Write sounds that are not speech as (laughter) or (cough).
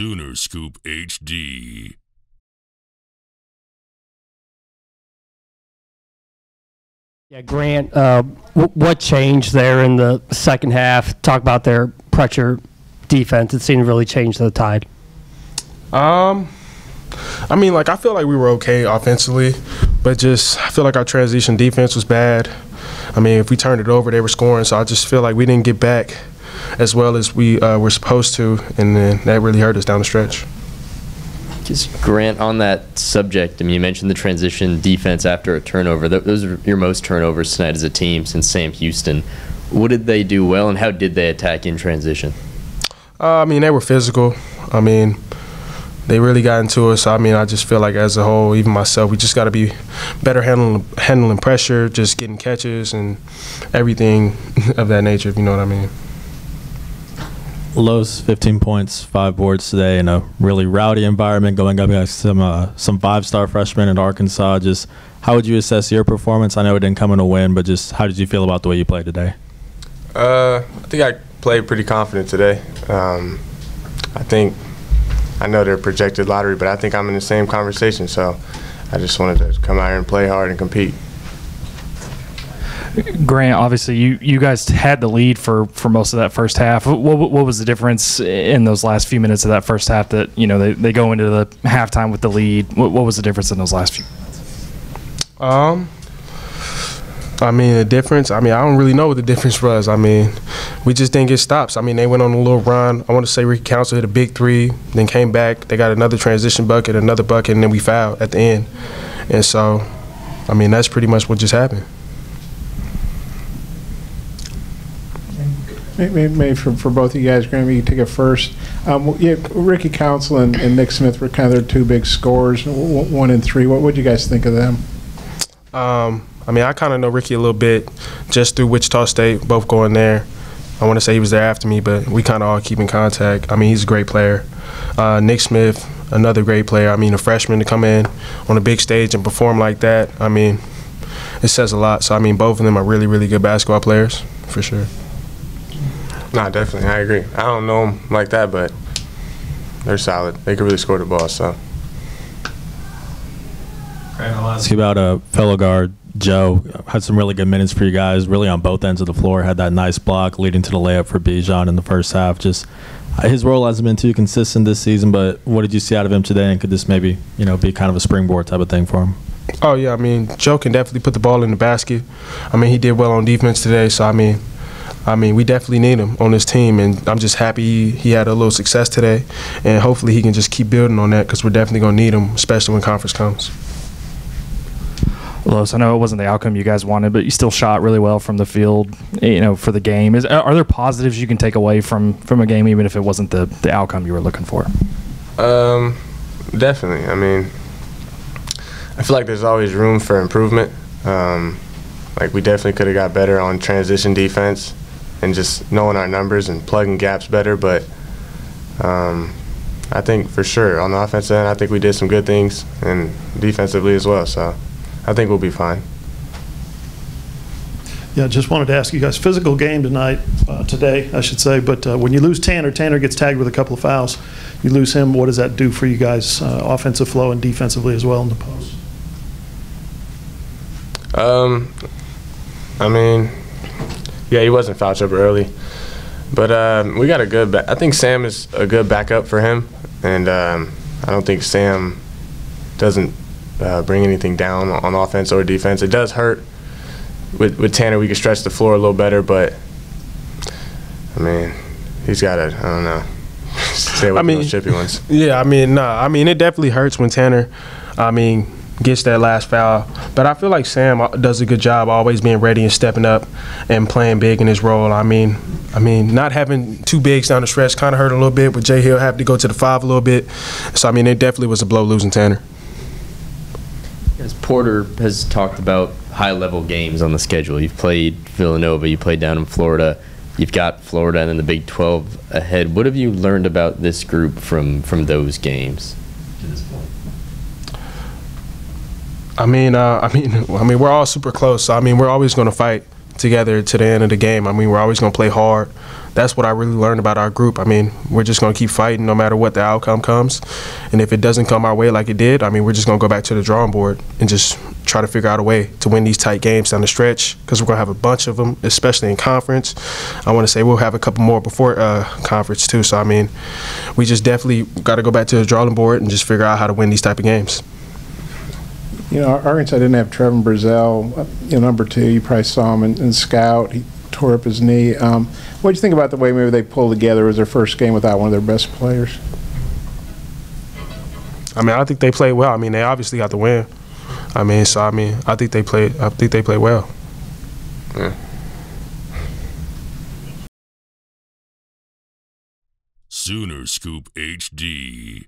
Sooner Scoop HD. Yeah, Grant, uh, wh- what changed there in the second half? Talk about their pressure defense. It seemed to really change the tide. Um, I mean, like I feel like we were okay offensively, but just I feel like our transition defense was bad. I mean, if we turned it over, they were scoring, so I just feel like we didn't get back as well as we uh, were supposed to, and then that really hurt us down the stretch. Just Grant, on that subject, I mean, you mentioned the transition defense after a turnover. Those are your most turnovers tonight as a team since Sam Houston. What did they do well, and how did they attack in transition? Uh, I mean, they were physical. I mean, they really got into us. I mean, I just feel like as a whole, even myself, we just got to be better handling handling pressure, just getting catches and everything (laughs) of that nature. If you know what I mean. Los 15 points, five boards today in a really rowdy environment going up against some uh, some five star freshmen in Arkansas. Just how would you assess your performance? I know it didn't come in a win, but just how did you feel about the way you played today? Uh, I think I played pretty confident today. Um, I think I know they're projected lottery, but I think I'm in the same conversation. So I just wanted to come out here and play hard and compete. Grant, obviously, you, you guys had the lead for, for most of that first half. What, what, was the difference in those last few minutes of that first half that, you know, they, they go into the halftime with the lead? What, what was the difference in those last few Um, I mean, the difference. I mean, I don't really know what the difference was. I mean, we just didn't get stops. I mean, they went on a little run. I want to say Ricky Council hit a big three, then came back. They got another transition bucket, another bucket, and then we fouled at the end. And so, I mean, that's pretty much what just happened. Maybe, maybe for, for both of you guys, Grant, you take it first. Um, yeah, Ricky Council and, and Nick Smith were kind of their two big scores, one and three. What would you guys think of them? Um, I mean, I kind of know Ricky a little bit just through Wichita State, both going there. I want to say he was there after me, but we kind of all keep in contact. I mean, he's a great player. Uh, Nick Smith, another great player. I mean, a freshman to come in on a big stage and perform like that, I mean, it says a lot. So, I mean, both of them are really, really good basketball players, for sure. No, definitely, I agree. I don't know them like that, but they're solid. They can really score the ball. So I'll ask you about a fellow guard, Joe. Had some really good minutes for you guys, really on both ends of the floor. Had that nice block leading to the layup for Bijan in the first half. Just uh, his role hasn't been too consistent this season, but what did you see out of him today? And could this maybe, you know, be kind of a springboard type of thing for him? Oh yeah, I mean, Joe can definitely put the ball in the basket. I mean, he did well on defense today, so I mean, I mean, we definitely need him on this team, and I'm just happy he, he had a little success today, and hopefully he can just keep building on that because we're definitely gonna need him, especially when conference comes. Los, I know it wasn't the outcome you guys wanted, but you still shot really well from the field. You know, for the game, is are there positives you can take away from from a game, even if it wasn't the the outcome you were looking for? Um, definitely. I mean, I feel like there's always room for improvement. Um, like we definitely could have got better on transition defense and just knowing our numbers and plugging gaps better. But um, I think for sure on the offensive end, I think we did some good things and defensively as well. So I think we'll be fine. Yeah, just wanted to ask you guys, physical game tonight, uh, today, I should say, but uh, when you lose Tanner, Tanner gets tagged with a couple of fouls. You lose him, what does that do for you guys, uh, offensive flow and defensively as well in the post? Um, I mean, yeah, he wasn't foul trouble early, but um, we got a good. Ba- I think Sam is a good backup for him, and um, I don't think Sam doesn't uh, bring anything down on offense or defense. It does hurt with with Tanner. We can stretch the floor a little better, but I mean, he's got to. I don't know. (laughs) Stay away I mean- those chippy ones. (laughs) Yeah, I mean, nah, I mean, it definitely hurts when Tanner, I mean, gets that last foul. But I feel like Sam uh, does a good job always being ready and stepping up and playing big in his role. I mean, I mean, not having two bigs down the stretch kind of hurt a little bit. With Jay Hill having to go to the five a little bit, so I mean, it definitely was a blow losing Tanner. As Porter has talked about high level games on the schedule. You've played Villanova, you played down in Florida, you've got Florida and then the Big 12 ahead. What have you learned about this group from from those games to this point? I mean, uh, I mean, (laughs) I mean, we're all super close. So I mean, we're always going to fight together to the end of the game. I mean, we're always going to play hard. that's what I really learned about our group. I mean, we're just going to keep fighting no matter what the outcome comes. And if it doesn't come our way like it did, I mean, we're just going to go back to the drawing board and just try to figure out a way to win these tight games down the stretch because we're going to have a bunch of them, especially in conference. I want to say we'll have a couple more before uh, conference too. So, I mean, we just definitely got to go back to the drawing board and just figure out how to win these type of games. You know, Arkansas didn't have Trevon Brazile, uh, you know, number two. You probably saw him in, in scout. He tore up his knee. Um, what do you think about the way maybe they pulled together? It was their first game without one of their best players. I mean, I think they played well. I mean, they obviously got the win. I mean, so I mean, I think they played. I think they played well. Yeah. Sooner Scoop HD.